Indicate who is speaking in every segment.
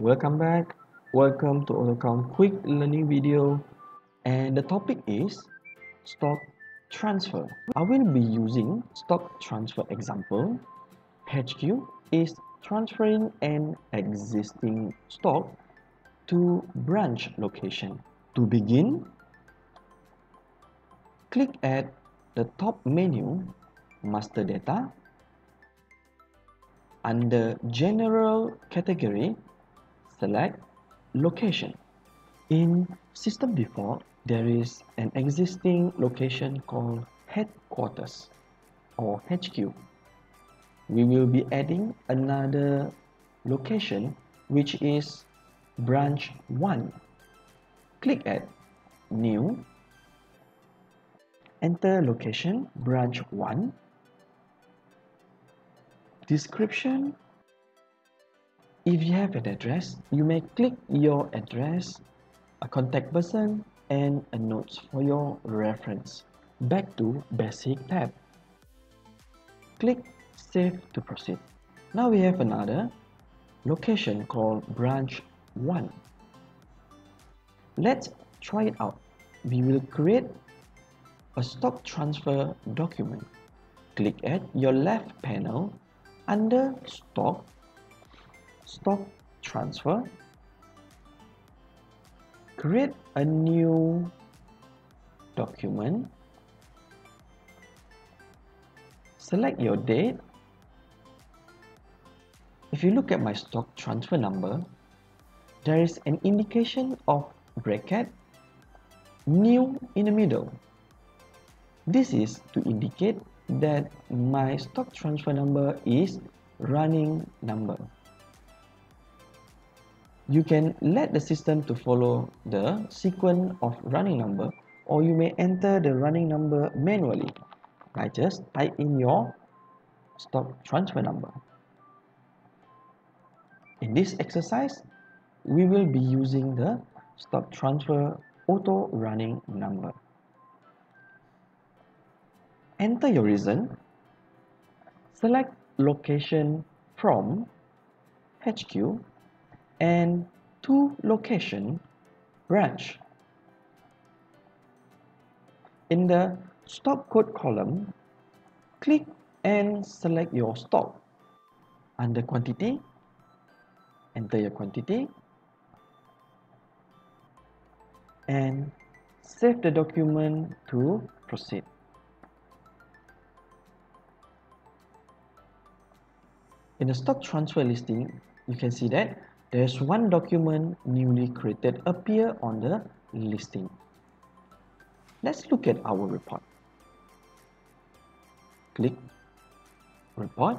Speaker 1: Welcome back. Welcome to AutoCount quick learning video. And the topic is stock transfer. I will be using stock transfer example. HQ is transferring an existing stock to branch location. To begin, click at the top menu, Master Data. Under General category, select Location. In System Default, there is an existing location called Headquarters or HQ. We will be adding another location which is Branch 1. Click at New Enter location branch 1 Description If you have an address, you may click your address, a contact person and a notes for your reference. Back to Basic tab. Click Save to proceed. Now we have another location called branch 1. Let's try it out. We will create a stock transfer document. Click at your left panel under stock, stock transfer. Create a new document. Select your date. If you look at my stock transfer number, there is an indication of bracket new in the middle. This is to indicate that my stock transfer number is running number. You can let the system to follow the sequence of running number or you may enter the running number manually by just type in your stock transfer number. In this exercise, we will be using the stock transfer auto running number enter your reason, select location from HQ and to location branch. In the stock code column, click and select your stock. Under quantity, enter your quantity and save the document to proceed. In the stock transfer listing, you can see that there's one document newly created appear on the listing. Let's look at our report. Click Report,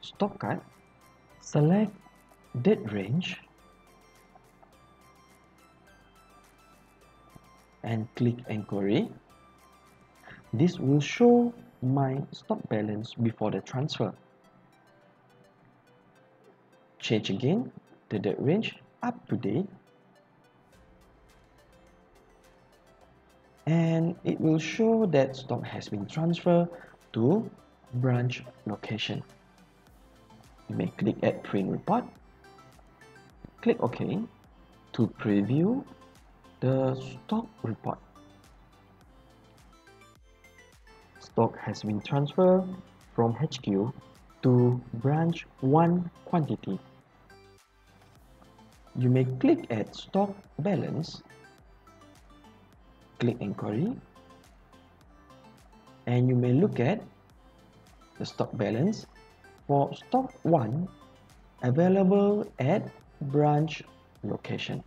Speaker 1: Stock Card, select Date Range, and click Enquiry. This will show my stock balance before the transfer change again. The date range. Up to date. And it will show that stock has been transferred to branch location. You may click add print report. Click ok to preview the stock report. Stock has been transferred from HQ to branch 1 quantity you may click at stock balance click inquiry and you may look at the stock balance for stock 1 available at branch location.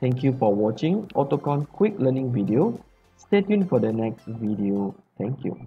Speaker 1: Thank you for watching AutoCount quick learning video. Stay tuned for the next video. Thank you